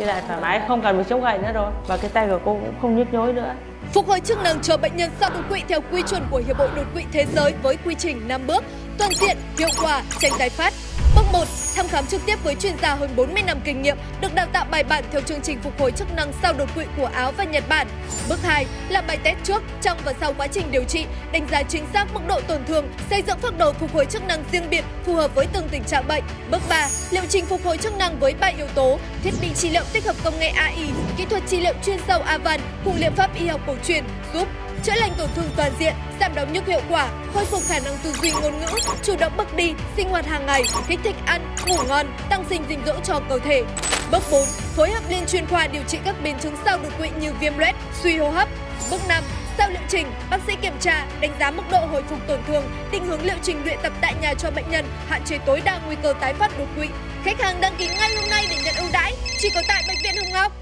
đi lại thoải mái không cần phải chống gậy nữa rồi và cái tay của cô cũng không nhức nhối nữa Phục hồi chức năng cho bệnh nhân sau đột quỵ theo quy chuẩn của Hiệp hội đột quỵ thế giới với quy trình 5 bước, toàn diện, hiệu quả, tránh tái phát. Bước 1. Thăm khám trực tiếp với chuyên gia hơn 40 năm kinh nghiệm, được đào tạo bài bản theo chương trình phục hồi chức năng sau đột quỵ của Áo và Nhật Bản. Bước 2. Làm bài test trước, trong và sau quá trình điều trị, đánh giá chính xác mức độ tổn thương, xây dựng phác đồ phục hồi chức năng riêng biệt phù hợp với từng tình trạng bệnh. Bước 3. Liệu trình phục hồi chức năng với 3 yếu tố, thiết bị trị liệu tích hợp công nghệ AI, kỹ thuật trị liệu chuyên sâu Avan cùng liệu pháp y học cổ truyền giúp chữa lành tổn thương toàn diện, giảm đau nhức hiệu quả, khôi phục khả năng tư duy ngôn ngữ, chủ động bước đi, sinh hoạt hàng ngày, kích thích ăn, ngủ ngon, tăng sinh dinh dưỡng cho cơ thể. Bước 4. Phối hợp liên chuyên khoa điều trị các biến chứng sau đột quỵ như viêm loét, suy hô hấp. Bước 5. Sau liệu trình, bác sĩ kiểm tra, đánh giá mức độ hồi phục tổn thương, định hướng liệu trình luyện tập tại nhà cho bệnh nhân, hạn chế tối đa nguy cơ tái phát đột quỵ. Khách hàng đăng ký ngay hôm nay để nhận ưu đãi, chỉ có tại bệnh viện Hồng Ngọc.